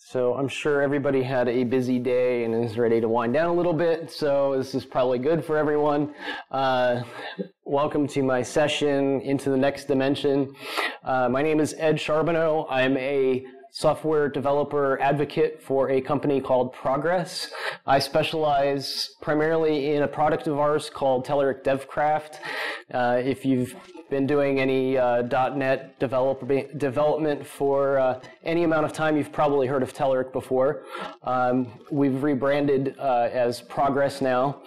So I'm sure everybody had a busy day and is ready to wind down a little bit. So this is probably good for everyone. Uh, welcome to my session into the next dimension. Uh, my name is Ed Charbeneau. I'm a software developer advocate for a company called Progress. I specialize primarily in a product of ours called Telerik DevCraft. Uh, if you've been doing any uh, .NET develop, development for uh, any amount of time, you've probably heard of Telerik before. Um, we've rebranded uh, as Progress now.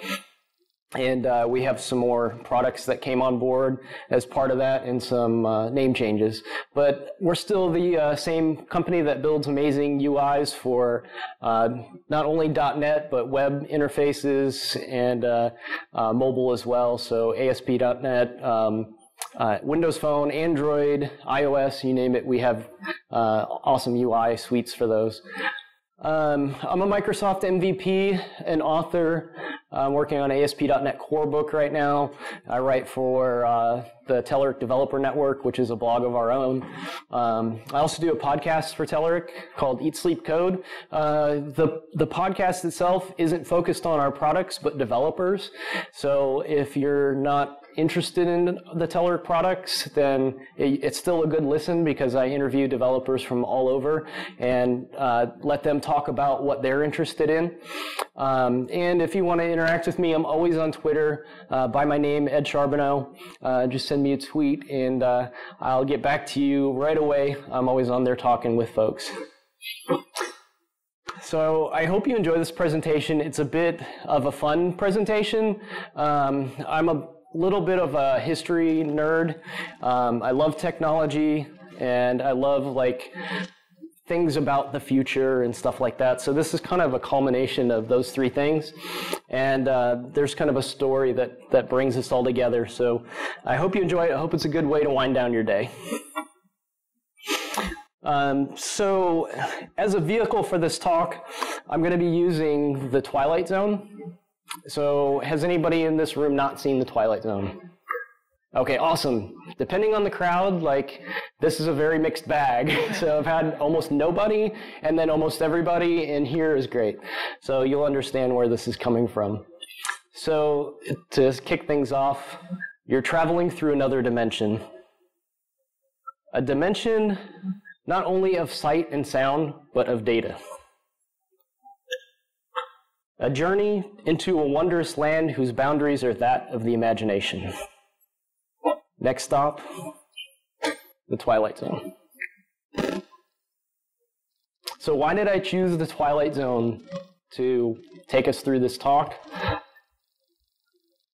And uh, we have some more products that came on board as part of that and some uh, name changes. But we're still the uh, same company that builds amazing UIs for uh, not only .NET, but web interfaces and mobile as well. So ASP.NET, um, Windows Phone, Android, iOS, you name it, we have awesome UI suites for those. Um, I'm a Microsoft MVP, an author. I'm working on ASP.NET Core book right now. I write for uh, the Telerik Developer Network, which is a blog of our own. Um, I also do a podcast for Telerik called Eat Sleep Code. Uh, the the podcast itself isn't focused on our products, but developers. So if you're not interested in the Telerik products, then it's still a good listen because I interview developers from all over and uh, let them talk about what they're interested in. Um, and if you want to interact with me, I'm always on Twitter uh, by my name, Ed Charbeneau. Uh, just send me a tweet and uh, I'll get back to you right away. I'm always on there talking with folks. So I hope you enjoy this presentation. It's a bit of a fun presentation. Um, I'm a little bit of a history nerd. Um, I love technology and I love like things about the future and stuff like that. So this is kind of a culmination of those three things. And uh, there's kind of a story that, that brings us all together. So I hope you enjoy it. I hope it's a good way to wind down your day. Um, so as a vehicle for this talk, I'm going to be using the Twilight Zone. So, has anybody in this room not seen The Twilight Zone? Okay, awesome. Depending on the crowd, like, this is a very mixed bag. so, I've had almost nobody, and then almost everybody, and here is great. So, you'll understand where this is coming from. So, to kick things off, you're traveling through another dimension. A dimension not only of sight and sound, but of data. A journey into a wondrous land whose boundaries are that of the imagination. Next stop, the Twilight Zone. So, why did I choose the Twilight Zone to take us through this talk?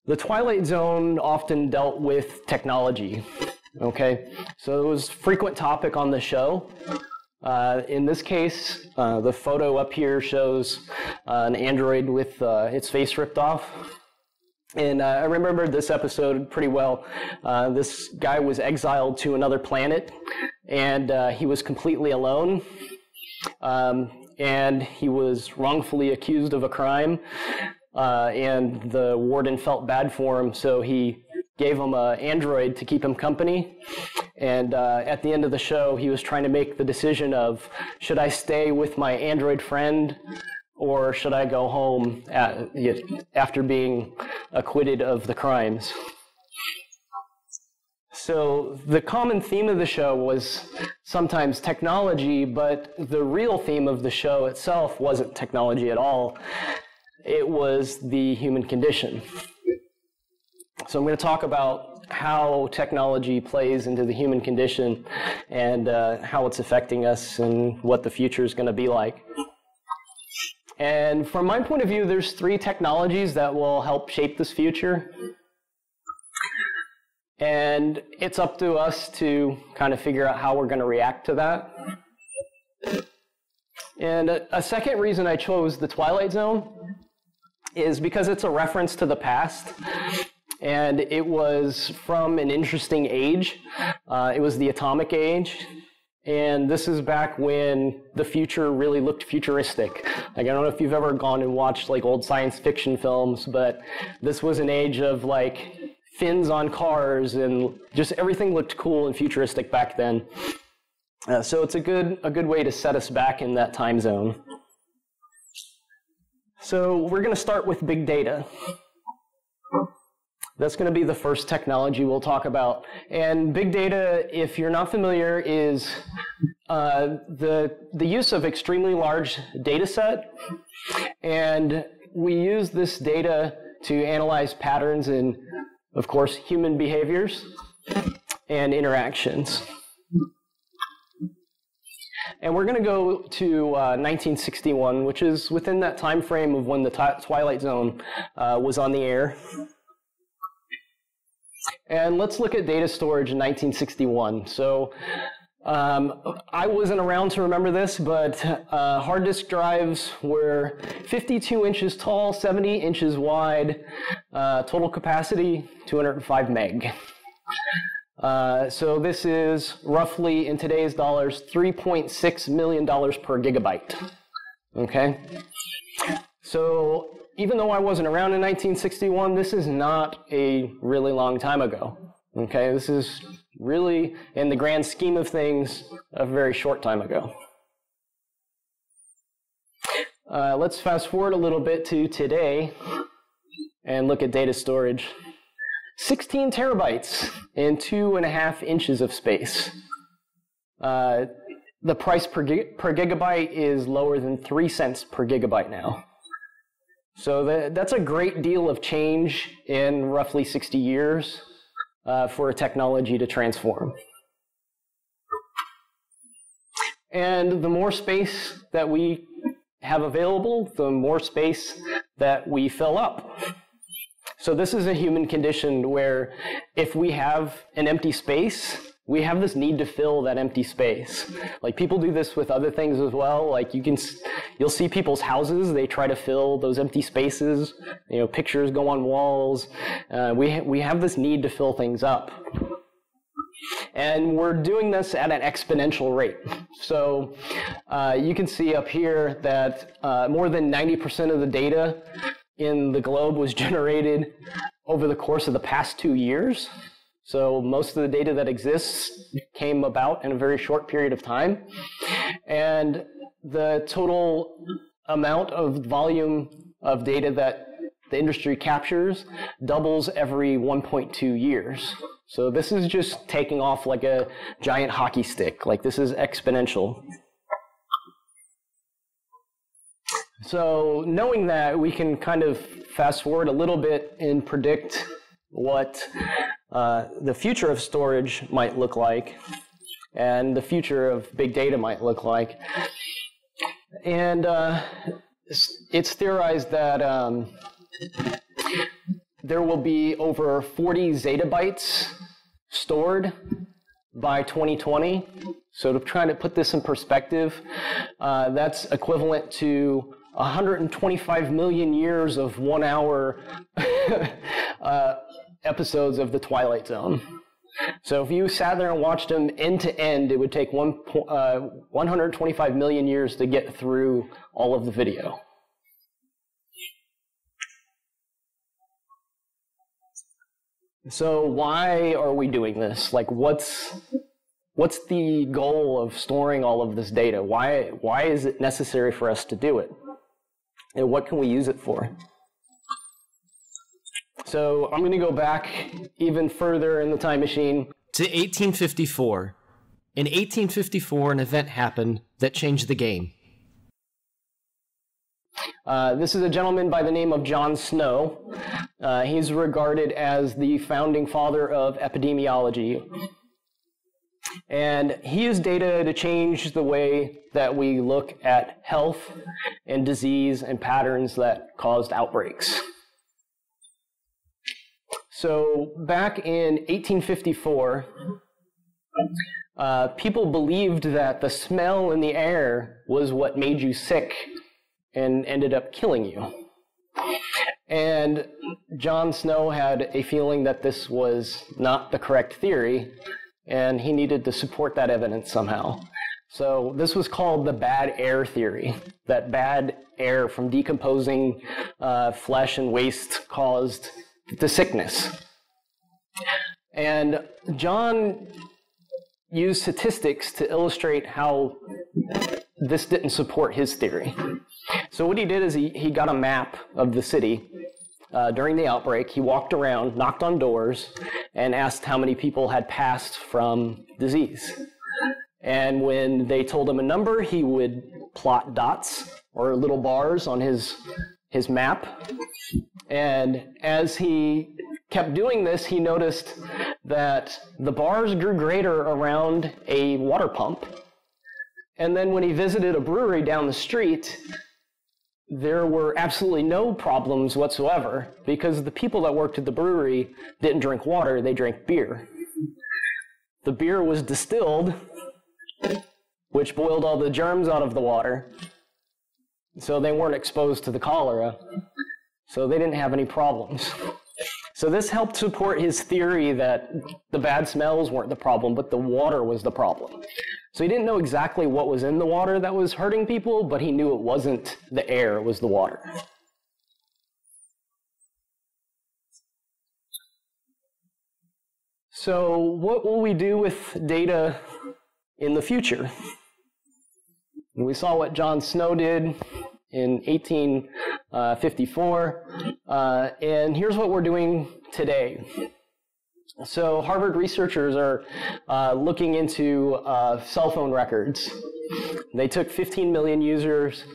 The Twilight Zone often dealt with technology. Okay, so it was a frequent topic on the show. Uh, in this case, uh, the photo up here shows uh, an android with uh, its face ripped off. And uh, I remember this episode pretty well. Uh, this guy was exiled to another planet, and he was completely alone. Um, and he was wrongfully accused of a crime. and the warden felt bad for him, so he gave him an android to keep him company. And uh, at the end of the show, he was trying to make the decision of should I stay with my android friend or should I go home at, after being acquitted of the crimes? So the common theme of the show was sometimes technology, but the real theme of the show itself wasn't technology at all. It was the human condition. So I'm going to talk about how technology plays into the human condition and uh, how it's affecting us and what the future is going to be like. And from my point of view, there's three technologies that will help shape this future. And it's up to us to kind of figure out how we're going to react to that. And a, a second reason I chose the Twilight Zone is because it's a reference to the past and it was from an interesting age. Uh, it was the atomic age. And this is back when the future really looked futuristic. Like, I don't know if you've ever gone and watched like old science fiction films, but this was an age of like fins on cars and just everything looked cool and futuristic back then. Uh, so it's a good, a good way to set us back in that time zone. So we're going to start with big data. That's going to be the first technology we'll talk about. And big data, if you're not familiar, is uh, the, the use of extremely large data set. And we use this data to analyze patterns in, of course, human behaviors and interactions. And we're going to go to uh, 1961, which is within that time frame of when the Twilight Zone uh, was on the air. And let's look at data storage in 1961. So um, I wasn't around to remember this, but uh, hard disk drives were 52 inches tall, 70 inches wide, uh, total capacity 205 meg. Uh, so this is roughly, in today's dollars, $3.6 million per gigabyte. Okay? So even though I wasn't around in 1961, this is not a really long time ago. Okay, this is really, in the grand scheme of things, a very short time ago. Uh, let's fast forward a little bit to today and look at data storage. 16 terabytes in two and a half inches of space. Uh, the price per, gig- per gigabyte is lower than three cents per gigabyte now. So that, that's a great deal of change in roughly 60 years uh, for a technology to transform. And the more space that we have available, the more space that we fill up. So this is a human condition where if we have an empty space, we have this need to fill that empty space. Like people do this with other things as well. Like you can, you'll see people's houses. They try to fill those empty spaces. You know, pictures go on walls. Uh, we we have this need to fill things up, and we're doing this at an exponential rate. So uh, you can see up here that uh, more than 90% of the data in the globe was generated over the course of the past two years. So most of the data that exists came about in a very short period of time. And the total amount of volume of data that the industry captures doubles every 1.2 years. So this is just taking off like a giant hockey stick. Like this is exponential. So knowing that, we can kind of fast forward a little bit and predict what uh, the future of storage might look like and the future of big data might look like. And uh, it's theorized that um, there will be over 40 zettabytes stored by 2020. So to try to put this in perspective, uh, that's equivalent to 125 million years of one hour uh, episodes of The Twilight Zone. So if you sat there and watched them end to end, it would take one, uh, 125 million years to get through all of the video. So why are we doing this? Like what's what's the goal of storing all of this data? Why why is it necessary for us to do it? And what can we use it for? So I'm going to go back even further in the time machine to 1854. In 1854, an event happened that changed the game. Uh, this is a gentleman by the name of John Snow. Uh, he's regarded as the founding father of epidemiology. And he used data to change the way that we look at health and disease and patterns that caused outbreaks. So back in 1854, uh, people believed that the smell in the air was what made you sick and ended up killing you. And John Snow had a feeling that this was not the correct theory, and he needed to support that evidence somehow. So this was called the bad air theory, that bad air from decomposing uh, flesh and waste caused the sickness. And John used statistics to illustrate how this didn't support his theory. So what he did is he, he got a map of the city uh, during the outbreak. He walked around, knocked on doors, and asked how many people had passed from disease. And when they told him a number, he would plot dots or little bars on his his map. And as he kept doing this, he noticed that the bars grew greater around a water pump. And then when he visited a brewery down the street, there were absolutely no problems whatsoever because the people that worked at the brewery didn't drink water, they drank beer. The beer was distilled, which boiled all the germs out of the water, so they weren't exposed to the cholera, so they didn't have any problems. So this helped support his theory that the bad smells weren't the problem, but the water was the problem. So he didn't know exactly what was in the water that was hurting people, but he knew it wasn't the air, it was the water. So what will we do with data in the future? We saw what John Snow did in 1854, uh, and here's what we're doing today. So Harvard researchers are uh, looking into uh, cell phone records. They took 15 million users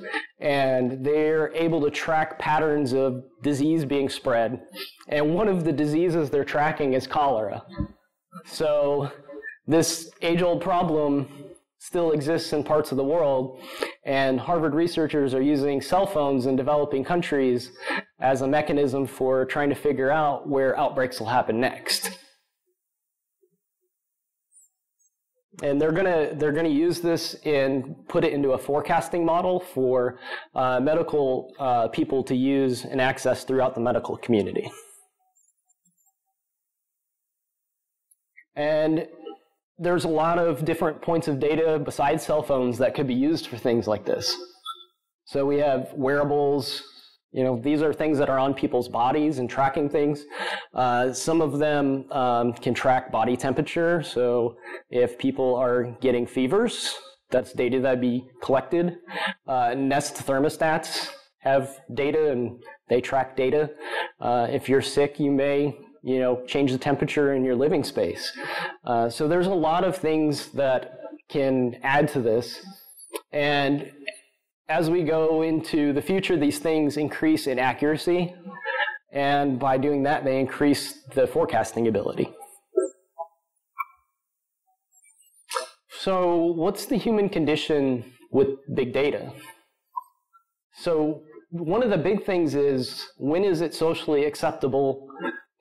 and they're able to track patterns of disease being spread. And one of the diseases they're tracking is cholera. So this age-old problem still exists in parts of the world, and Harvard researchers are using cell phones in developing countries as a mechanism for trying to figure out where outbreaks will happen next. and they're gonna they're gonna use this and put it into a forecasting model for uh, medical uh, people to use and access throughout the medical community. And there's a lot of different points of data besides cell phones that could be used for things like this. So we have wearables, you know, these are things that are on people's bodies and tracking things. Uh, some of them um, can track body temperature. So if people are getting fevers, that's data that be collected. Uh, Nest thermostats have data and they track data. Uh, if you're sick, you may, you know, change the temperature in your living space. Uh, so there's a lot of things that can add to this. And as we go into the future, these things increase in accuracy, and by doing that, they increase the forecasting ability. So, what's the human condition with big data? So, one of the big things is when is it socially acceptable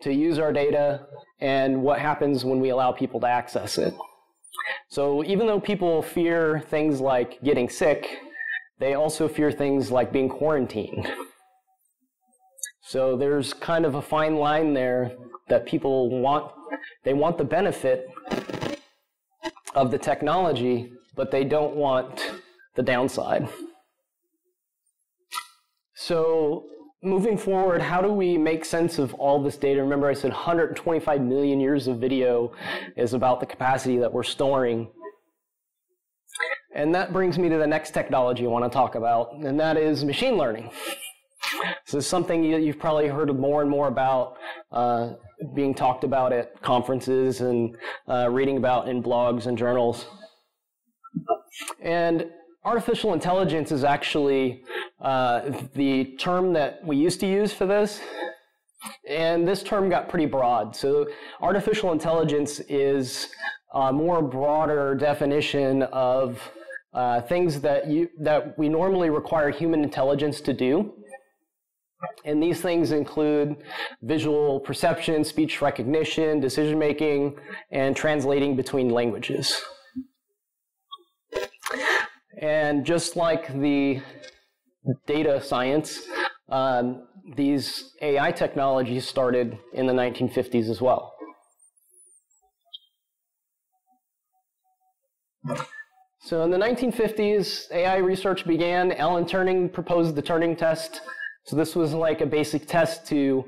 to use our data, and what happens when we allow people to access it? So, even though people fear things like getting sick, they also fear things like being quarantined. So there's kind of a fine line there that people want, they want the benefit of the technology, but they don't want the downside. So moving forward, how do we make sense of all this data? Remember I said 125 million years of video is about the capacity that we're storing. And that brings me to the next technology I want to talk about, and that is machine learning. This is something you've probably heard more and more about uh, being talked about at conferences and uh, reading about in blogs and journals. And artificial intelligence is actually uh, the term that we used to use for this. And this term got pretty broad. So artificial intelligence is a more broader definition of uh, things that you that we normally require human intelligence to do. And these things include visual perception, speech recognition, decision making, and translating between languages. And just like the data science, um, these AI technologies started in the 1950s as well. So in the 1950s, AI research began. Alan Turing proposed the Turing test. So this was like a basic test to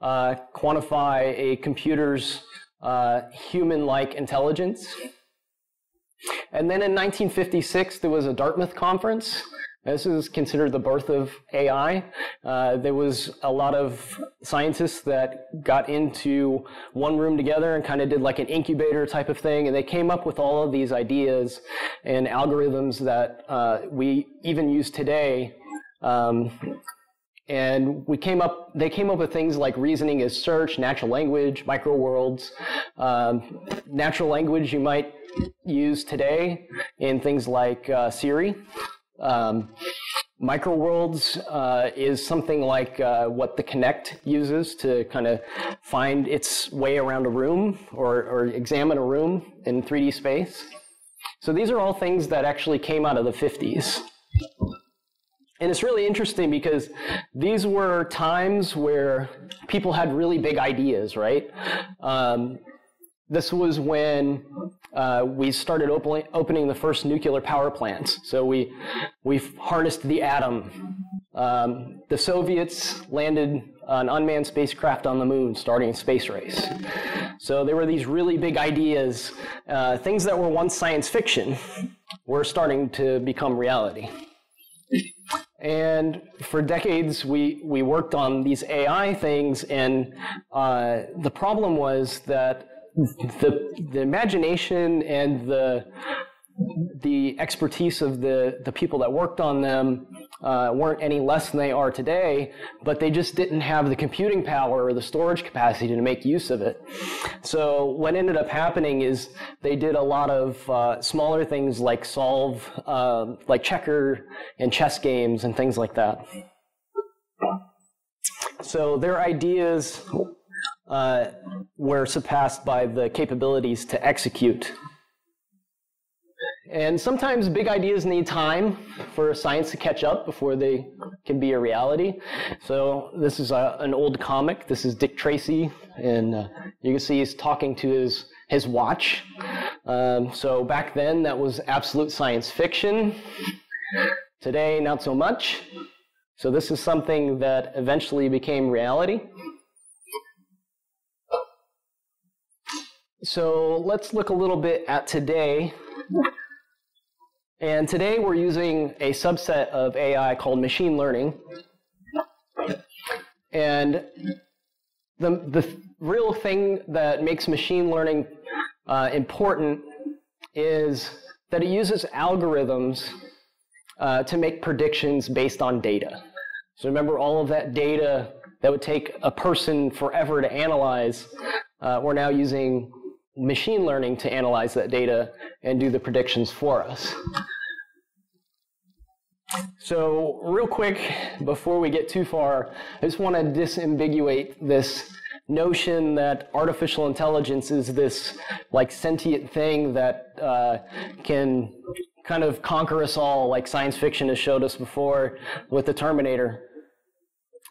uh, quantify a computer's uh, human-like intelligence. And then in 1956, there was a Dartmouth conference. This is considered the birth of AI. Uh, there was a lot of scientists that got into one room together and kind of did like an incubator type of thing, and they came up with all of these ideas and algorithms that uh, we even use today. Um, and we came up, they came up with things like reasoning as search, natural language, micro worlds. Um, natural language you might use today in things like uh, Siri. Um, Microworlds uh, is something like uh, what the Kinect uses to kind of find its way around a room or, or examine a room in 3D space. So these are all things that actually came out of the 50s. And it's really interesting because these were times where people had really big ideas, right? Um, this was when uh, we started opening, opening the first nuclear power plants. So we, we harnessed the atom. Um, the Soviets landed an unmanned spacecraft on the moon, starting a space race. So there were these really big ideas, uh, things that were once science fiction, were starting to become reality. And for decades, we, we worked on these AI things, and uh, the problem was that the the imagination and the the expertise of the the people that worked on them uh, weren't any less than they are today, but they just didn't have the computing power or the storage capacity to make use of it. So what ended up happening is they did a lot of uh, smaller things like solve, uh, like checker and chess games and things like that. So their ideas uh, were surpassed by the capabilities to execute. And sometimes big ideas need time for science to catch up before they can be a reality. So this is a, an old comic. This is Dick Tracy, and uh, you can see he's talking to his his watch. Um, so back then, that was absolute science fiction. Today, not so much. So this is something that eventually became reality. So let's look a little bit at today. And today we're using a subset of AI called machine learning. And the, the real thing that makes machine learning uh, important is that it uses algorithms uh, to make predictions based on data. So remember all of that data that would take a person forever to analyze, uh, we're now using machine learning to analyze that data and do the predictions for us. So, real quick, before we get too far, I just want to disambiguate this notion that artificial intelligence is this like sentient thing that uh, can kind of conquer us all, like science fiction has showed us before with the Terminator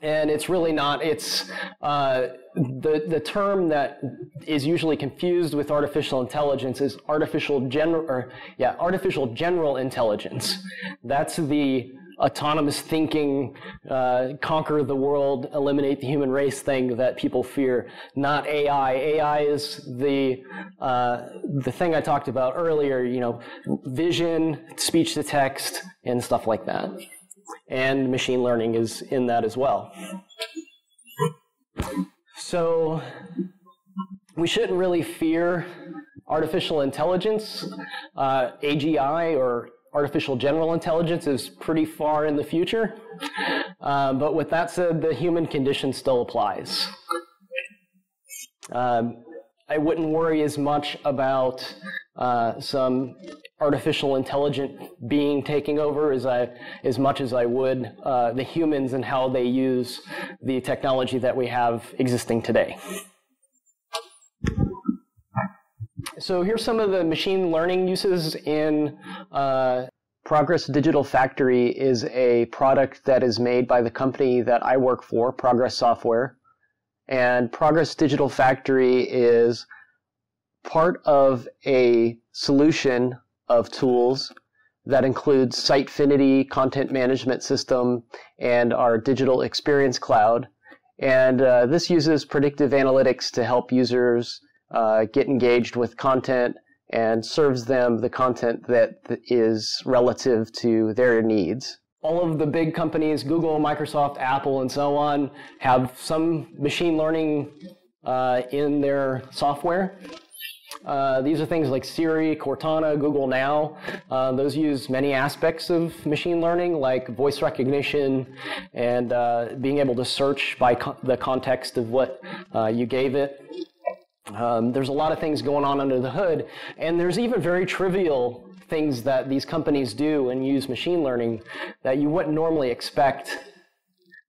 and it's really not. It's uh, the the term that is usually confused with artificial intelligence is artificial general yeah artificial general intelligence. That's the autonomous thinking, uh, conquer the world, eliminate the human race thing that people fear, not AI. AI is the uh, the thing I talked about earlier. You know, vision, speech to text, and stuff like that and machine learning is in that as well. So we shouldn't really fear artificial intelligence. Uh, AGI or artificial general intelligence is pretty far in the future. Uh, but with that said, the human condition still applies. Um, I wouldn't worry as much about uh, some artificial intelligent being taking over as I as much as I would uh, the humans and how they use the technology that we have existing today. So here's some of the machine learning uses in uh, Progress Digital Factory is a product that is made by the company that I work for, Progress Software. And Progress Digital Factory is part of a solution of tools that includes Sitefinity content management system and our digital experience cloud. And uh, this uses predictive analytics to help users uh, get engaged with content and serves them the content that is relative to their needs. All of the big companies, Google, Microsoft, Apple, and so on, have some machine learning uh, in their software. Uh, these are things like Siri, Cortana, Google Now. Uh, those use many aspects of machine learning, like voice recognition and uh, being able to search by co- the context of what uh, you gave it. Um, there's a lot of things going on under the hood, and there's even very trivial things that these companies do and use machine learning that you wouldn't normally expect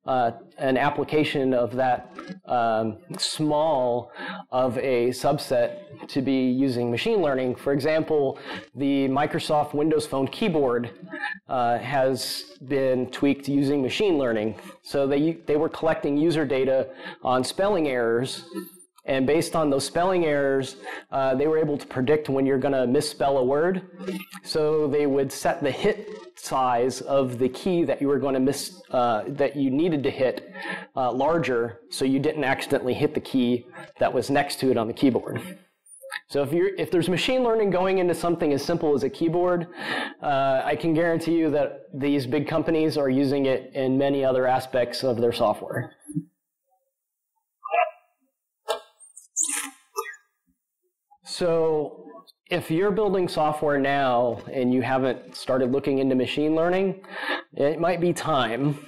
uh, an application of that um, small of a subset to be using machine learning. For example, the Microsoft Windows Phone keyboard uh, has been tweaked using machine learning. So they, they were collecting user data on spelling errors and based on those spelling errors, uh, they were able to predict when you're going to misspell a word. So they would set the hit size of the key that you were going to miss, uh, that you needed to hit uh, larger, so you didn't accidentally hit the key that was next to it on the keyboard. So if, you're, if there's machine learning going into something as simple as a keyboard, uh, I can guarantee you that these big companies are using it in many other aspects of their software. So if you're building software now and you haven't started looking into machine learning, it might be time.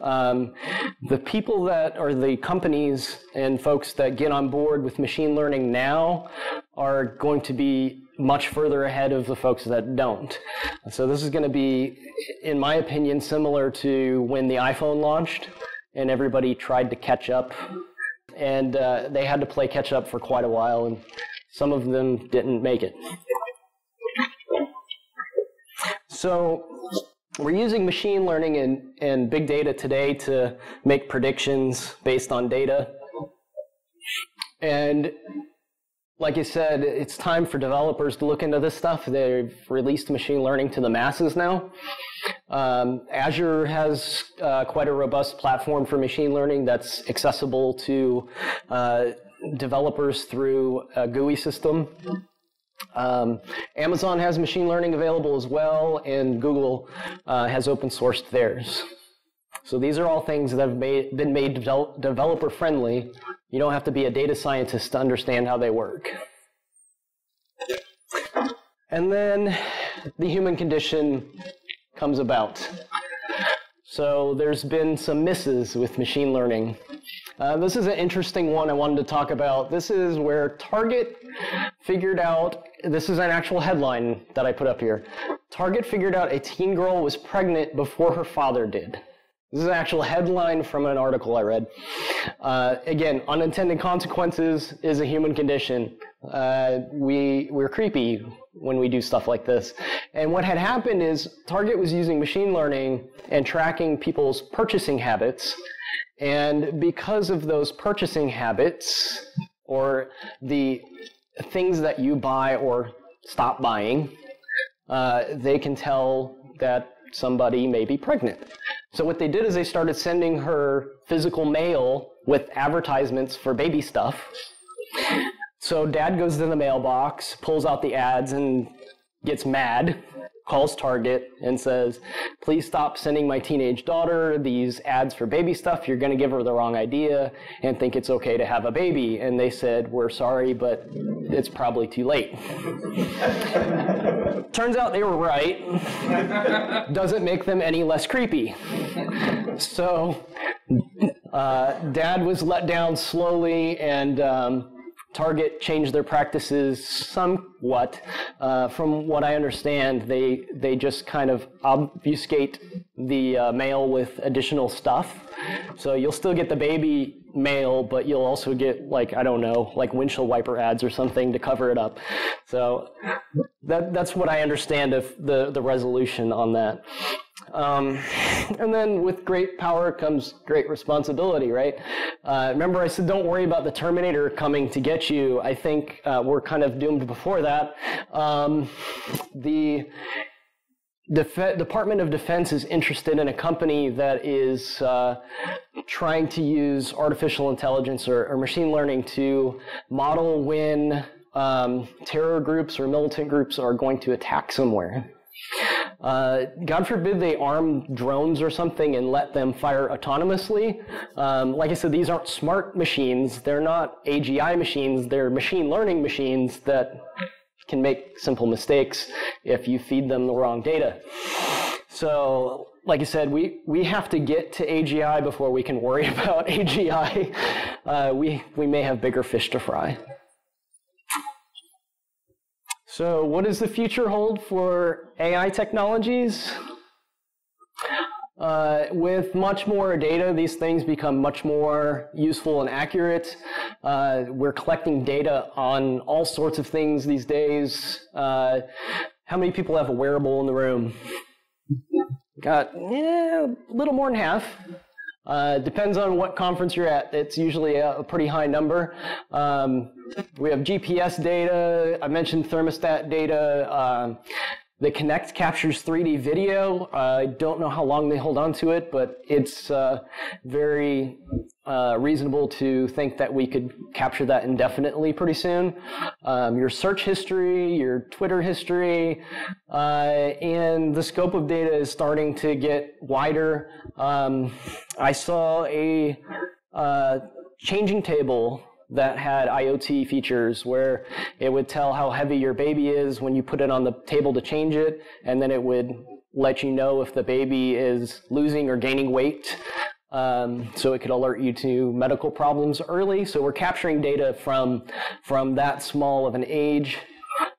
Um, the people that are the companies and folks that get on board with machine learning now are going to be much further ahead of the folks that don't. So this is going to be, in my opinion, similar to when the iPhone launched and everybody tried to catch up. And uh, they had to play catch up for quite a while. And some of them didn't make it. So we're using machine learning and, and big data today to make predictions based on data. And like I said, it's time for developers to look into this stuff. They've released machine learning to the masses now. Um, Azure has uh, quite a robust platform for machine learning that's accessible to uh, developers through a GUI system. Um, Amazon has machine learning available as well, and Google uh, has open sourced theirs. So these are all things that have made, been made devel- developer friendly. You don't have to be a data scientist to understand how they work. And then the human condition comes about. So there's been some misses with machine learning. Uh, this is an interesting one I wanted to talk about. This is where Target figured out, this is an actual headline that I put up here. Target figured out a teen girl was pregnant before her father did. This is an actual headline from an article I read. Uh, again, unintended consequences is a human condition. Uh, we we're creepy when we do stuff like this. And what had happened is Target was using machine learning and tracking people's purchasing habits and because of those purchasing habits or the things that you buy or stop buying, uh, they can tell that somebody may be pregnant. So what they did is they started sending her physical mail with advertisements for baby stuff. So dad goes to the mailbox, pulls out the ads, and gets mad calls Target and says, please stop sending my teenage daughter these ads for baby stuff. You're going to give her the wrong idea and think it's okay to have a baby. And they said, we're sorry, but it's probably too late. Turns out they were right. Doesn't make them any less creepy. So, uh, dad was let down slowly and, um, Target changed their practices somewhat. Uh, from what I understand, they they just kind of obfuscate the uh, mail with additional stuff. So you'll still get the baby mail, but you'll also get like I don't know, like windshield wiper ads or something to cover it up. So that that's what I understand of the the resolution on that. Um, and then with great power comes great responsibility, right? Uh, remember, I said, don't worry about the Terminator coming to get you. I think uh, we're kind of doomed before that. Um, the Def- Department of Defense is interested in a company that is uh, trying to use artificial intelligence or, or, machine learning to model when um, terror groups or militant groups are going to attack somewhere. Uh, God forbid they arm drones or something and let them fire autonomously. Um, like I said, these aren't smart machines. They're not AGI machines. They're machine learning machines that can make simple mistakes if you feed them the wrong data. So, like I said, we, we have to get to AGI before we can worry about AGI. Uh, we, we may have bigger fish to fry. So, what does the future hold for AI technologies? Uh, with much more data, these things become much more useful and accurate. Uh, we're collecting data on all sorts of things these days. Uh, how many people have a wearable in the room? Got yeah, a little more than half. Uh, depends on what conference you're at. It's usually a, a pretty high number. Um, we have GPS data. I mentioned thermostat data. Uh, the Kinect captures 3D video. Uh, I don't know how long they hold on to it, but it's uh, very uh, reasonable to think that we could capture that indefinitely pretty soon. Um, your search history, your Twitter history, uh, and the scope of data is starting to get wider. Um, I saw a uh, changing table that had IoT features where it would tell how heavy your baby is when you put it on the table to change it, and then it would let you know if the baby is losing or gaining weight. Um, so it could alert you to medical problems early. So we're capturing data from from that small of an age,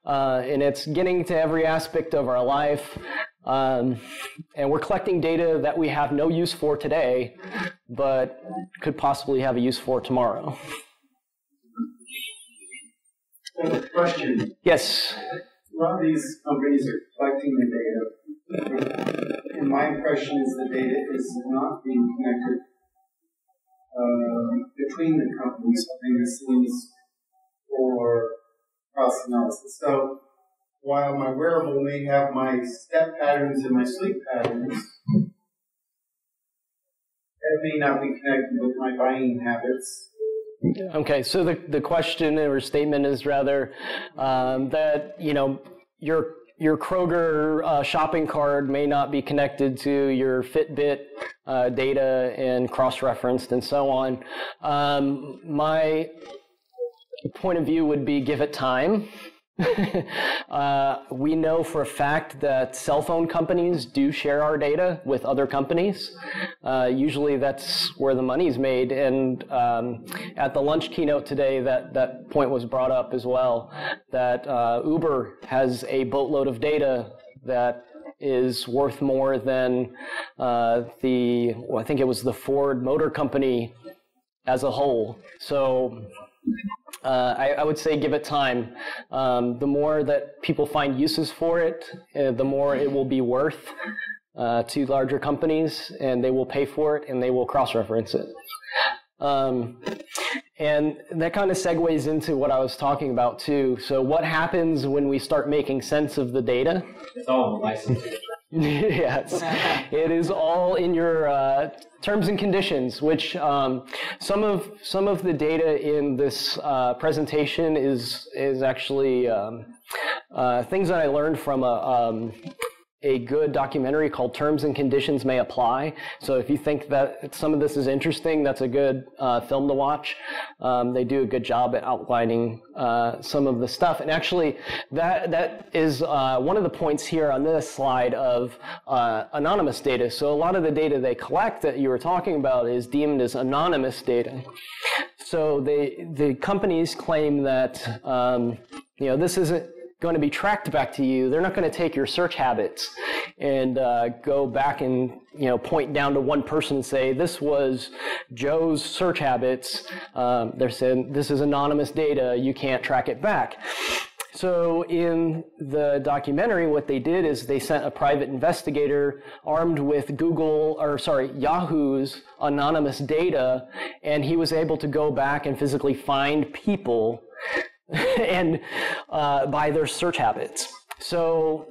uh, and it's getting to every aspect of our life. Um, and we're collecting data that we have no use for today, but could possibly have a use for tomorrow. Question. Yes. A lot of these companies are collecting the data, and my impression is the data is not being connected uh, between the companies behind the scenes for cross analysis. So while my wearable may have my step patterns and my sleep patterns, that may not be connected with my buying habits Okay, so the, the question or statement is rather um, that, you know, your your Kroger uh, shopping card may not be connected to your Fitbit uh, data and cross-referenced and so on. Um, my point of view would be give it time. uh, we know for a fact that cell phone companies do share our data with other companies. Uh, usually that's where the money's made. And um, at the lunch keynote today, that, that point was brought up as well that uh, Uber has a boatload of data that is worth more than uh, the, well, I think it was the Ford Motor Company as a whole. So uh, I, I, would say give it time. Um, the more that people find uses for it, uh, the more it will be worth uh, to larger companies, and they will pay for it and they will cross-reference it. Um, and that kind of segues into what I was talking about too. So, what happens when we start making sense of the data? It's all licensing. yes, it is all in your uh, terms and conditions. Which um, some of some of the data in this uh, presentation is is actually um, uh, things that I learned from a um, a good documentary called Terms and Conditions May Apply. So if you think that some of this is interesting, that's a good uh, film to watch. Um, they do a good job at outlining uh, some of the stuff. And actually, that that is uh, one of the points here on this slide of uh, anonymous data. So a lot of the data they collect that you were talking about is deemed as anonymous data. So they the companies claim that um, you know this isn't going to be tracked back to you. They're not going to take your search habits and uh, go back and you know point down to one person and say this was Joe's search habits. Um, they're saying this is anonymous data. You can't track it back. So in the documentary, what they did is they sent a private investigator armed with Google, or sorry, Yahoo's anonymous data, and he was able to go back and physically find people and uh, by their search habits. so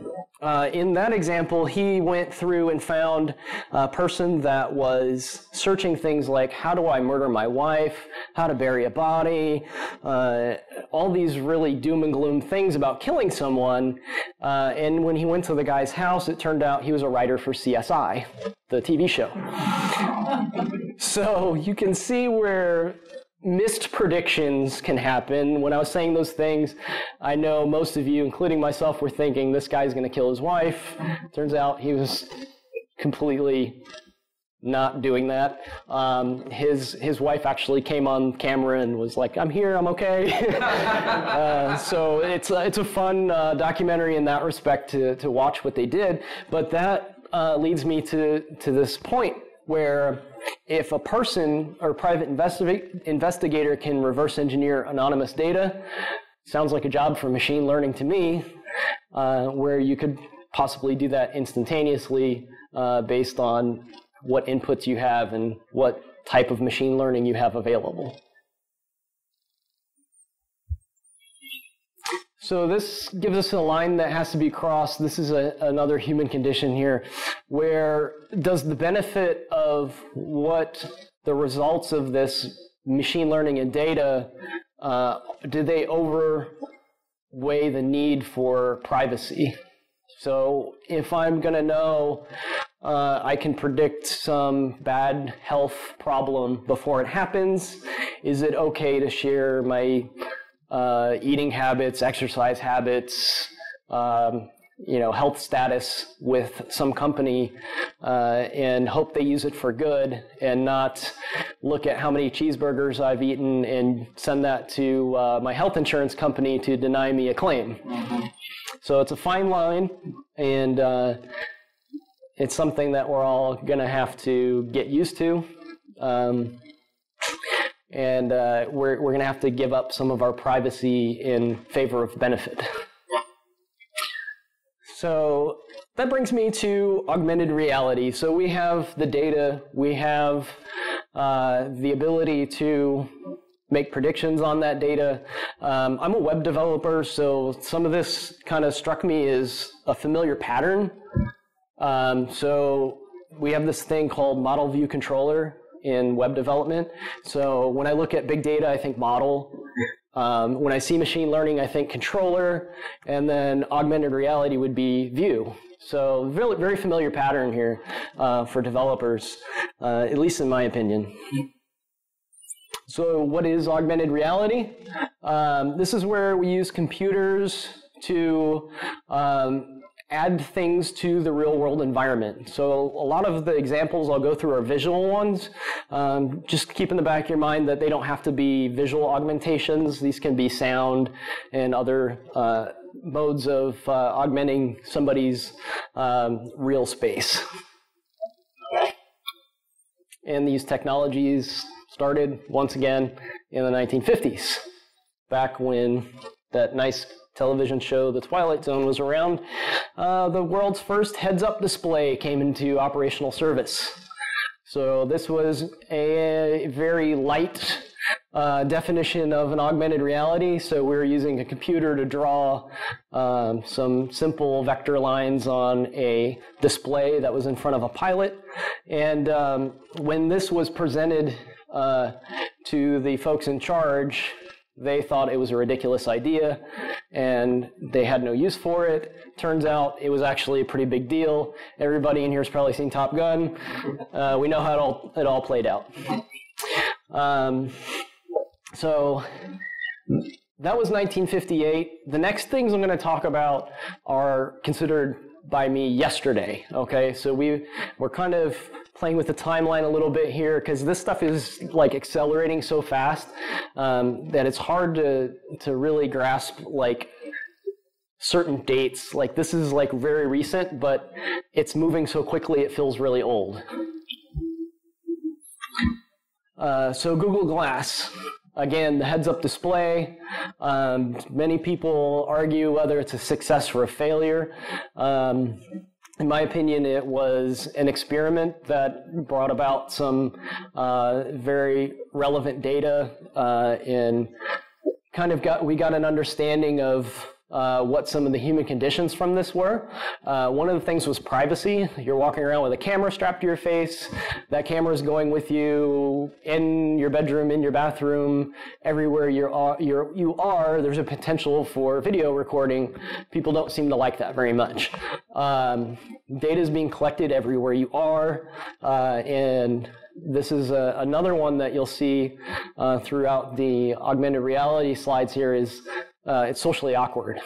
uh, in that example, he went through and found a person that was searching things like how do I murder my wife, how to bury a body, uh, all these really doom and gloom things about killing someone. Uh, and when he went to the guy's house, it turned out he was a writer for CSI, the TV show. so you can see where missed predictions can happen. When I was saying those things, I know most of you, including myself, were thinking this guy's going to kill his wife. Turns out he was completely not doing that. Um, his his wife actually came on camera and was like, "I'm here, I'm okay." uh, so it's a, it's a fun uh, documentary in that respect to to watch what they did. But that uh, leads me to to this point where if a person or private investi- investigator can reverse engineer anonymous data, sounds like a job for machine learning to me, uh, where you could possibly do that instantaneously uh, based on what inputs you have and what type of machine learning you have available. So this gives us a line that has to be crossed. This is a, another human condition here, where does the benefit of what the results of this machine learning and data, uh, do they overweigh the need for privacy? So if I'm going to know uh, I can predict some bad health problem before it happens, is it okay to share my uh, eating habits, exercise habits, um, you know, health status with some company uh, and hope they use it for good and not look at how many cheeseburgers I've eaten and send that to uh, my health insurance company to deny me a claim. Mm-hmm. So it's a fine line and uh, it's something that we're all going to have to get used to. Um, and uh, we're, we're going to have to give up some of our privacy in favor of benefit. So that brings me to augmented reality. So we have the data, we have uh, the ability to make predictions on that data. Um, I'm a web developer, so some of this kind of struck me as a familiar pattern. Um, so we have this thing called model view controller in web development. So when I look at big data, I think model. Um, when I see machine learning, I think controller, and then augmented reality would be view. So very, very familiar pattern here uh, for developers, uh, at least in my opinion. So what is augmented reality? Um, this is where we use computers to um, add things to the real world environment. So a lot of the examples I'll go through are visual ones. Um, just keep in the back of your mind that they don't have to be visual augmentations. These can be sound and other uh, modes of uh, augmenting somebody's um, real space. And these technologies started once again in the 1950s, back when that nice television show The Twilight Zone was around, uh, the world's first heads up display came into operational service. So this was a very light uh, definition of an augmented reality. So we were using a computer to draw um, some simple vector lines on a display that was in front of a pilot. And um, when this was presented uh, to the folks in charge, they thought it was a ridiculous idea and they had no use for it. Turns out it was actually a pretty big deal. Everybody in here has probably seen Top Gun. Uh, we know how it all, it all played out. Um, so that was 1958. The next things I'm going to talk about are considered by me yesterday. Okay, so we we're kind of playing with the timeline a little bit here because this stuff is like accelerating so fast um, that it's hard to to really grasp like certain dates. Like this is like very recent, but it's moving so quickly it feels really old. Uh, so Google Glass. Again, the heads-up display. Um, many people argue whether it's a success or a failure. Um, in my opinion, it was an experiment that brought about some uh, very relevant data uh, and kind of got we got an understanding of uh, what some of the human conditions from this were. Uh, one of the things was privacy. You're walking around with a camera strapped to your face. That camera is going with you in your bedroom, in your bathroom, everywhere you're, you're, you are. There's a potential for video recording. People don't seem to like that very much. Um, data is being collected everywhere you are, uh, and this is a, another one that you'll see uh, throughout the augmented reality slides here is uh, it's socially awkward,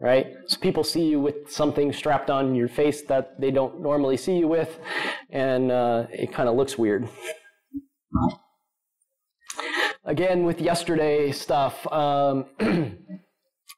right? So people see you with something strapped on your face that they don't normally see you with, and uh, it kind of looks weird. Again, with yesterday stuff, um,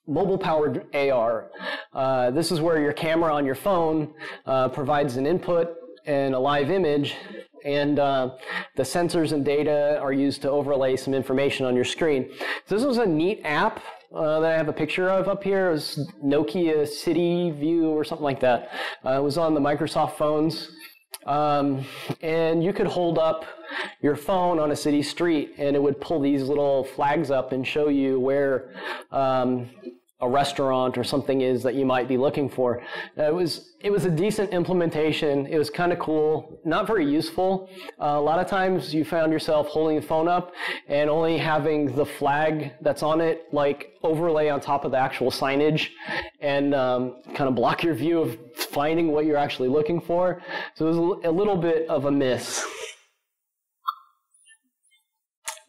mobile powered AR. Uh, this is where your camera on your phone uh, provides an input and a live image and uh, the sensors and data are used to overlay some information on your screen. So this was a neat app uh, that I have a picture of up here. It was Nokia City View or something like that. Uh, it was on the Microsoft phones. Um, and you could hold up your phone on a city street and it would pull these little flags up and show you where um, a restaurant or something is that you might be looking for. Uh, it was it was a decent implementation. It was kind of cool, not very useful. Uh, a lot of times you found yourself holding the phone up and only having the flag that's on it like overlay on top of the actual signage and um, kind of block your view of finding what you're actually looking for. So it was a little bit of a miss.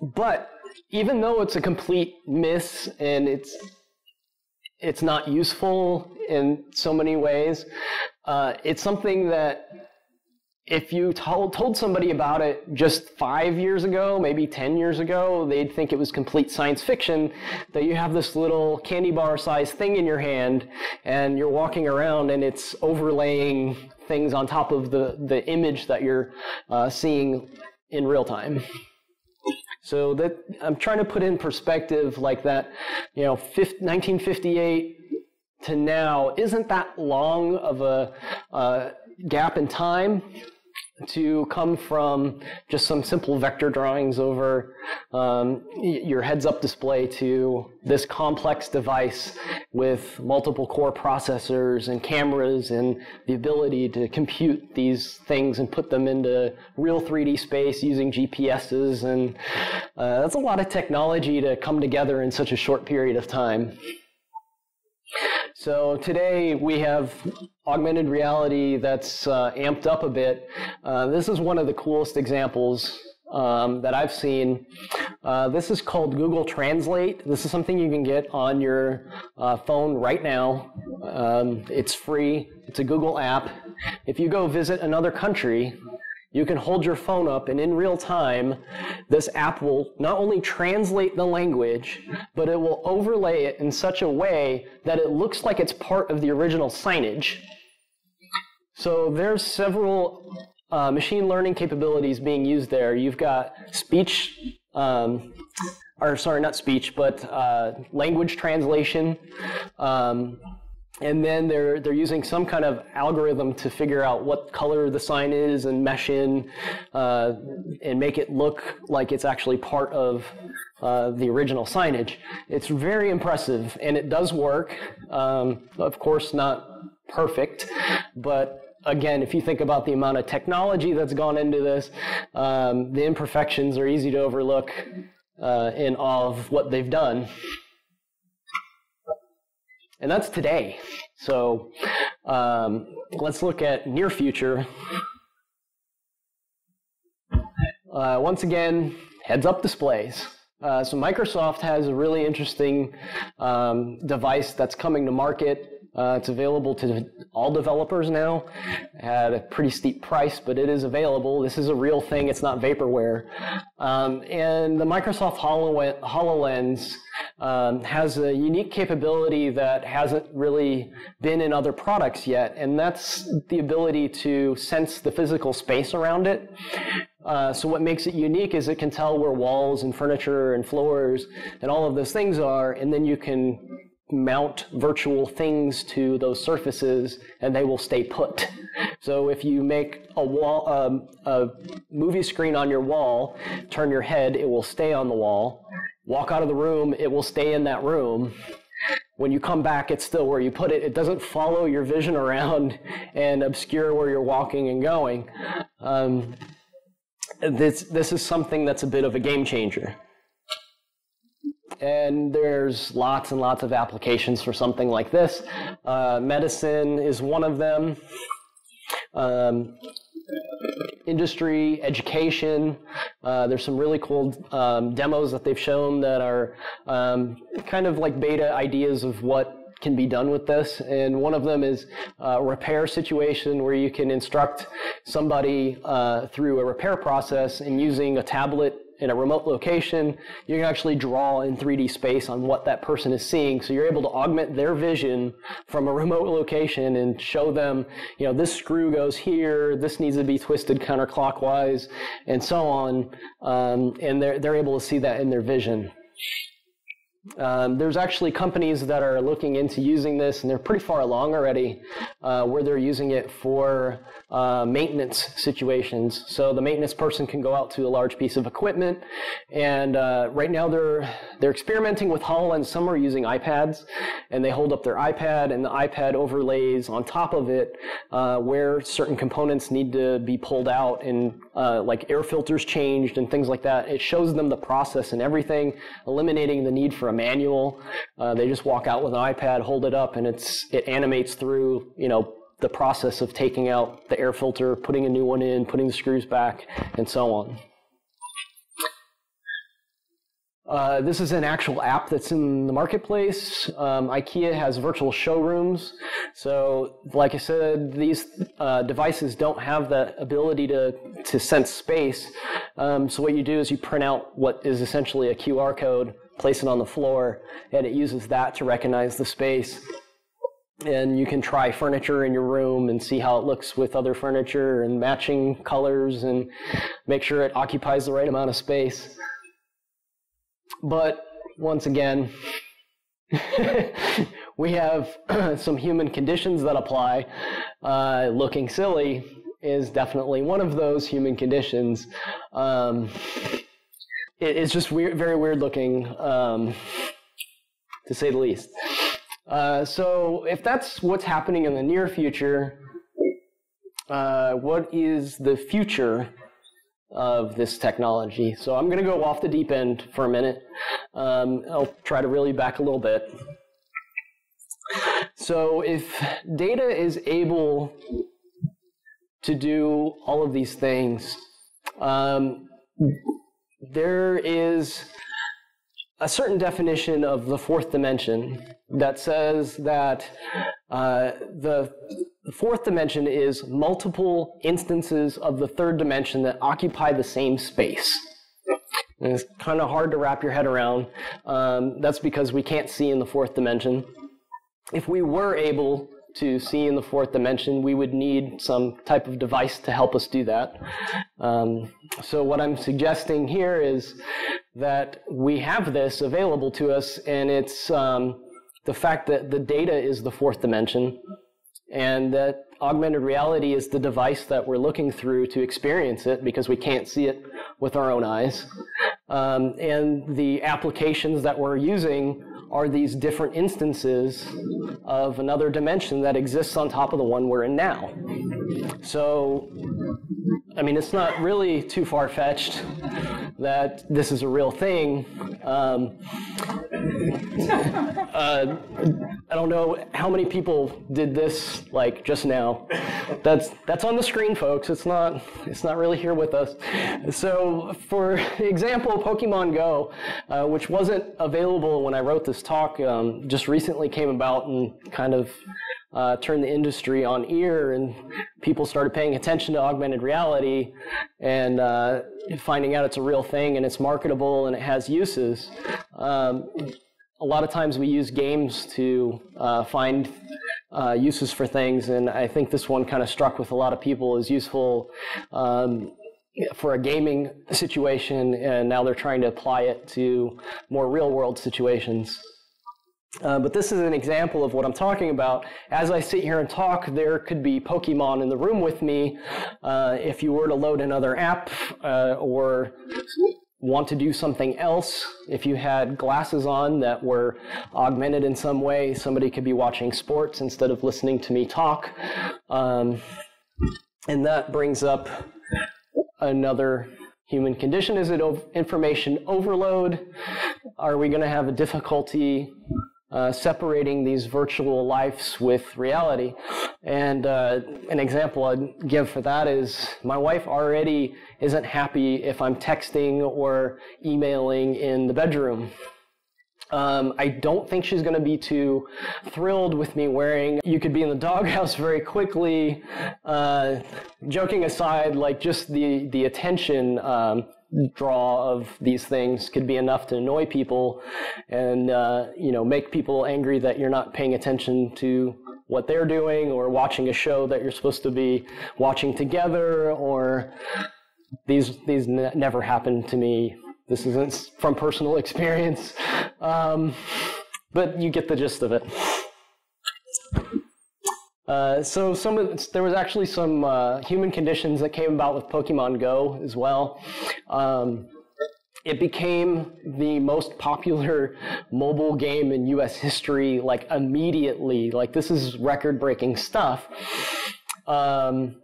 But even though it's a complete miss and it's it's not useful in so many ways. Uh, it's something that if you told, told somebody about it just five years ago, maybe 10 years ago, they'd think it was complete science fiction that you have this little candy bar sized thing in your hand and you're walking around and it's overlaying things on top of the, the image that you're uh, seeing in real time. So that I'm trying to put in perspective like that, you know, 1958 to now isn't that long of a uh, gap in time to come from just some simple vector drawings over um, your heads-up display to this complex device with multiple core processors and cameras and the ability to compute these things and put them into real 3D space using GPSs and uh, that's a lot of technology to come together in such a short period of time. So today we have augmented reality that's uh, amped up a bit. Uh, this is one of the coolest examples um, that I've seen. Uh, this is called Google Translate. This is something you can get on your uh, phone right now. Um, it's free. It's a Google app. If you go visit another country, you can hold your phone up and in real time, this app will not only translate the language, but it will overlay it in such a way that it looks like it's part of the original signage. So there's several uh, machine learning capabilities being used there. You've got speech, um, or sorry, not speech, but uh, language translation. Um, and then they're they're using some kind of algorithm to figure out what color the sign is and mesh in uh, and make it look like it's actually part of uh, the original signage. It's very impressive and it does work. Um, of course, not perfect, but again, if you think about the amount of technology that's gone into this, um, the imperfections are easy to overlook uh, in all of what they've done. And that's today. So um, let's look at near future. Uh, once again, heads up displays. Uh, so Microsoft has a really interesting um, device that's coming to market uh, it's available to all developers now at a pretty steep price, but it is available. This is a real thing. It's not vaporware. Um, and the Microsoft HoloLens um, has a unique capability that hasn't really been in other products yet, and that's the ability to sense the physical space around it. Uh, so what makes it unique is it can tell where walls and furniture and floors and all of those things are, and then you can mount virtual things to those surfaces and they will stay put. So if you make a wall, um, a movie screen on your wall, turn your head, it will stay on the wall. Walk out of the room, it will stay in that room. when you come back, it's still where you put it. It doesn't follow your vision around and obscure where you're walking and going. Um, this, this is something that's a bit of a game changer. And there's lots and lots of applications for something like this. Uh, medicine is one of them. Um, industry, education. Uh, there's some really cool um, demos that they've shown that are um, kind of like beta ideas of what can be done with this. And one of them is a repair situation where you can instruct somebody uh, through a repair process and using a tablet in a remote location, you can actually draw in 3D space on what that person is seeing. So you're able to augment their vision from a remote location and show them, you know, this screw goes here, this needs to be twisted counterclockwise, and so on. Um, and they're, they're able to see that in their vision. Um, there's actually companies that are looking into using this, and they're pretty far along already, uh, where they're using it for uh, maintenance situations. So the maintenance person can go out to a large piece of equipment, and uh, right now they're they're experimenting with Hololens. Some are using iPads, and they hold up their iPad, and the iPad overlays on top of it uh, where certain components need to be pulled out, and uh, like air filters changed and things like that. It shows them the process and everything, eliminating the need for a manual. Uh, they just walk out with an iPad, hold it up, and it's it animates through you know the process of taking out the air filter, putting a new one in, putting the screws back, and so on. Uh, this is an actual app that's in the marketplace. Um, IKEA has virtual showrooms. So, like I said, these uh, devices don't have the ability to, to sense space. Um, so, what you do is you print out what is essentially a QR code, place it on the floor, and it uses that to recognize the space and you can try furniture in your room and see how it looks with other furniture and matching colors and make sure it occupies the right amount of space. But once again, we have some human conditions that apply. Uh, looking silly is definitely one of those human conditions. Um, it, it's just weird, very weird looking, um, to say the least. Uh, so if that's what's happening in the near future, uh, what is the future of this technology? So I'm going to go off the deep end for a minute. Um, I'll try to reel you back a little bit. So if data is able to do all of these things, um, there is a certain definition of the fourth dimension that says that uh, the fourth dimension is multiple instances of the third dimension that occupy the same space. And it's kind of hard to wrap your head around. Um, that's because we can't see in the fourth dimension. If we were able to see in the fourth dimension, we would need some type of device to help us do that. Um, so what I'm suggesting here is that we have this available to us, and it's um, the fact that the data is the fourth dimension, and that augmented reality is the device that we're looking through to experience it because we can't see it with our own eyes. Um, and the applications that we're using are these different instances of another dimension that exists on top of the one we're in now. So, I mean, it's not really too far fetched that this is a real thing. Um, uh, I don't know how many people did this like just now. That's that's on the screen, folks. It's not it's not really here with us. So, for example, Pokemon Go, uh, which wasn't available when I wrote this talk, um, just recently came about and kind of uh, turned the industry on ear, and people started paying attention to augmented reality and uh, finding out it's a real thing and it's marketable and it has uses. Um, a lot of times we use games to uh, find uh, uses for things, and I think this one kind of struck with a lot of people as useful um, for a gaming situation, and now they're trying to apply it to more real world situations. Uh, but this is an example of what I'm talking about. As I sit here and talk, there could be Pokemon in the room with me. Uh, if you were to load another app uh, or want to do something else. If you had glasses on that were augmented in some way, somebody could be watching sports instead of listening to me talk. Um, and that brings up another human condition. Is it information overload? Are we going to have a difficulty uh, separating these virtual lives with reality. And uh, an example I'd give for that is my wife already isn't happy if I'm texting or emailing in the bedroom. Um, I don't think she's going to be too thrilled with me wearing. You could be in the doghouse very quickly. Uh, joking aside, like just the the attention um, draw of these things could be enough to annoy people and uh, you know make people angry that you're not paying attention to what they're doing or watching a show that you're supposed to be watching together or these these never happened to me this isn't from personal experience um, but you get the gist of it uh, so some of, there was actually some uh, human conditions that came about with Pokemon Go as well. Um, it became the most popular mobile game in U.S. history, like immediately. Like this is record-breaking stuff. Um,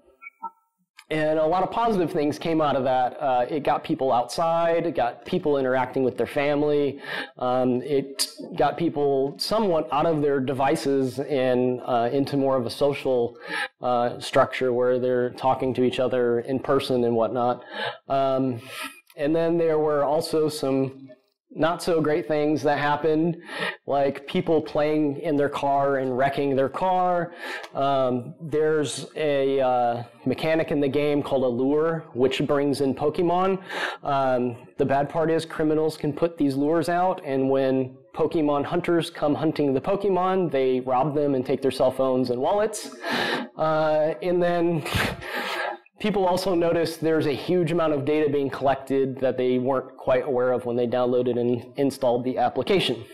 and a lot of positive things came out of that. Uh, it got people outside, it got people interacting with their family, um, it got people somewhat out of their devices and uh, into more of a social uh, structure where they're talking to each other in person and whatnot. Um, and then there were also some not so great things that happened, like people playing in their car and wrecking their car. Um, there's a uh, mechanic in the game called a lure, which brings in Pokemon. Um, the bad part is criminals can put these lures out, and when Pokemon hunters come hunting the Pokemon, they rob them and take their cell phones and wallets. Uh, and then People also noticed there's a huge amount of data being collected that they weren't quite aware of when they downloaded and installed the application.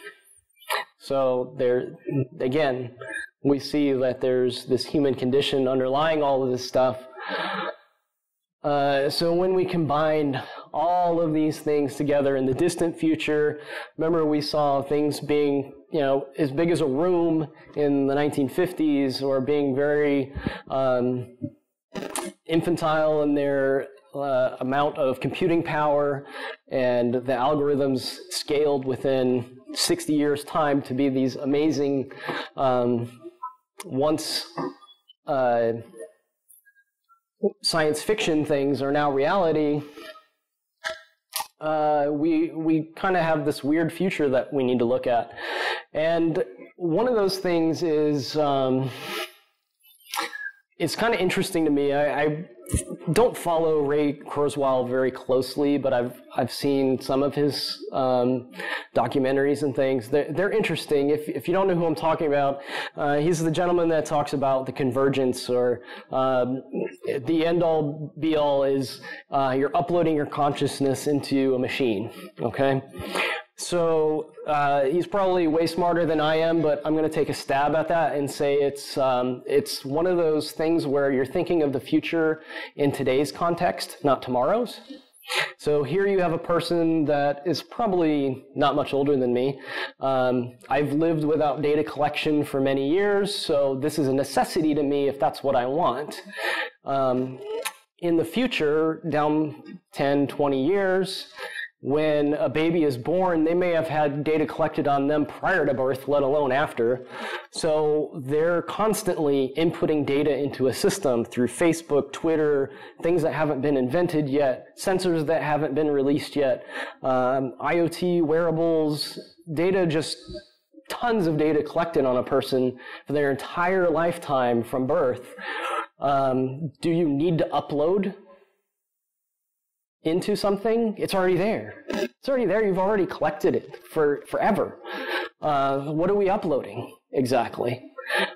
So there, again, we see that there's this human condition underlying all of this stuff. Uh, so when we combine all of these things together in the distant future, remember we saw things being you know, as big as a room in the 1950s or being very um, infantile in their uh, amount of computing power and the algorithms scaled within 60 years time to be these amazing um, once uh, science fiction things are now reality uh, we we kind of have this weird future that we need to look at. And one of those things is um, it's kind of interesting to me. I, I, don't follow Ray Kurzweil very closely, but I've I've seen some of his um, documentaries and things. They're, they're, interesting. If if you don't know who I'm talking about, uh, he's the gentleman that talks about the convergence or um, the end all be all is uh, you're uploading your consciousness into a machine. Okay. So uh, he's probably way smarter than I am, but I'm going to take a stab at that and say it's um, it's one of those things where you're thinking of the future in today's context, not tomorrow's. So here you have a person that is probably not much older than me. Um, I've lived without data collection for many years, so this is a necessity to me if that's what I want. Um, in the future, down 10, 20 years, when a baby is born, they may have had data collected on them prior to birth, let alone after. So they're constantly inputting data into a system through Facebook, Twitter, things that haven't been invented yet, sensors that haven't been released yet, um, IoT, wearables, data just tons of data collected on a person for their entire lifetime from birth. Um, do you need to upload into something, it's already there. It's already there. You've already collected it for forever. Uh, what are we uploading exactly?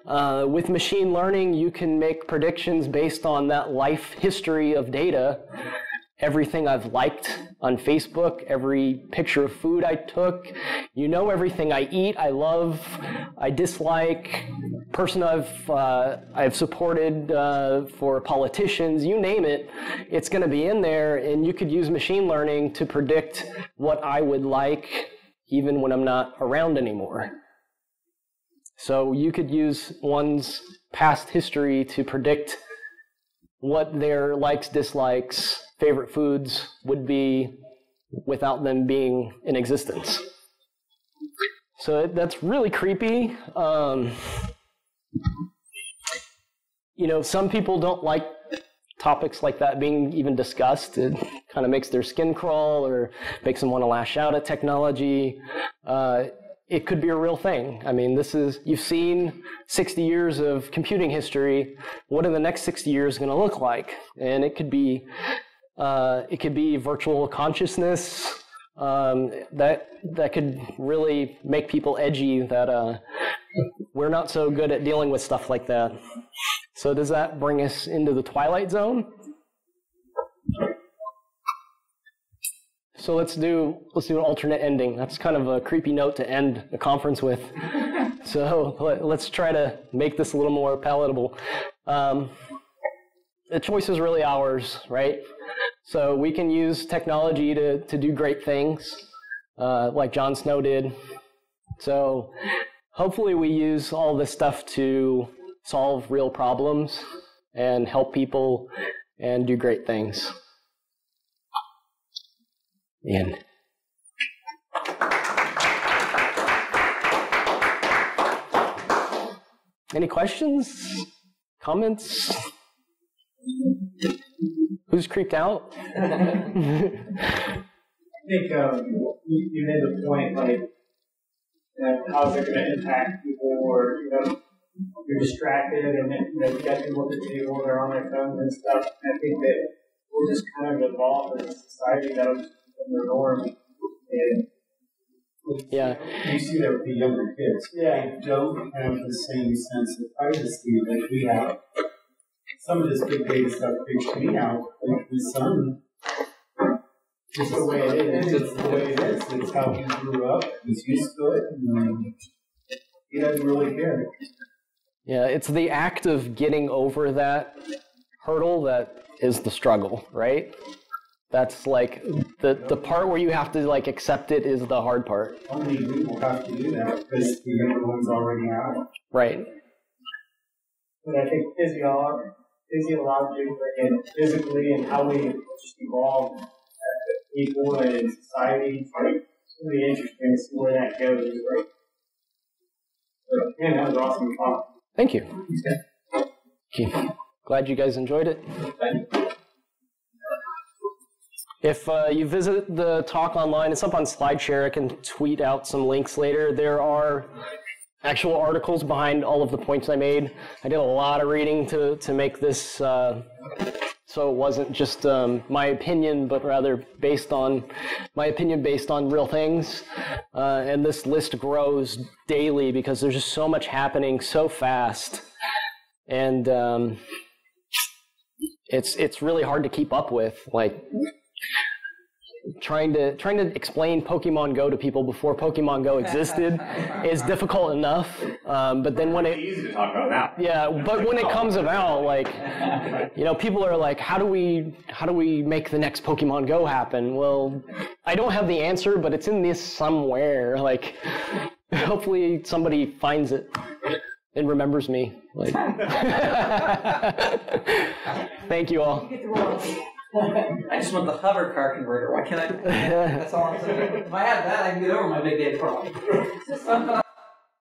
Uh, with machine learning, you can make predictions based on that life history of data. Everything I've liked on Facebook, every picture of food I took, you know everything I eat, I love, I dislike, person I've uh, I've supported uh, for politicians, you name it, it's going to be in there, and you could use machine learning to predict what I would like, even when I'm not around anymore. So you could use one's past history to predict what their likes, dislikes, favorite foods would be without them being in existence. So that's really creepy. Um, you know, some people don't like topics like that being even discussed. It kind of makes their skin crawl or makes them want to lash out at technology. Uh, it could be a real thing. I mean, this is, you've seen 60 years of computing history. What are the next 60 years going to look like? And it could be, uh, it could be virtual consciousness. Um, that that could really make people edgy. That uh, we're not so good at dealing with stuff like that. So does that bring us into the twilight zone? So let's do let's do an alternate ending. That's kind of a creepy note to end a conference with. so let, us try to make this a little more palatable. Um, the choice is really ours, right? So we can use technology to to do great things, uh, like John Snow did. So hopefully we use all this stuff to solve real problems and help people and do great things. Ian. Any questions? Comments? Who's creeped out? I think um, you, you made the point like that how's it going to impact people or you know you're distracted and you know you got people at the table they're on their phones and stuff. And I think that we'll just kind of evolve as a society that will the norm. And yeah. You see that with the younger kids. Yeah. They don't have the same sense of privacy that we have. Some of this big data stuff freaks me out. Like my son, it's the way it is. It's the way it is. It's how he grew up. He's used to it. And he doesn't really care. Yeah, it's the act of getting over that hurdle that is the struggle, right? That's like the the part where you have to like accept it is the hard part. Only we will have to do that because the other one's already out. Right. But I think physiologically, physiologically and physically and how we just evolve as people and in society, like, it's really interesting to see where that goes. Right? But, man, that was awesome talk. Thank you. Okay. Glad you guys enjoyed it. If uh, you visit the talk online, it's up on SlideShare. I can tweet out some links later. There are actual articles behind all of the points I made. I did a lot of reading to, to make this uh, so it wasn't just um, my opinion, but rather based on my opinion based on real things. Uh, and this list grows daily because there's just so much happening so fast. And um, it's it's really hard to keep up with. Like trying to trying to explain Pokemon Go to people before Pokemon Go existed is difficult enough. Um, but then when it easy to talk about now. Yeah, but when it comes about, like you know, people are like, how do we how do we make the next Pokemon Go happen? Well, I don't have the answer, but it's in this somewhere. Like, hopefully somebody finds it and remembers me. Like, thank you all. I just want the hover car converter. Why can't I? That's all I'm saying. If I had that, I can get over my big data problem.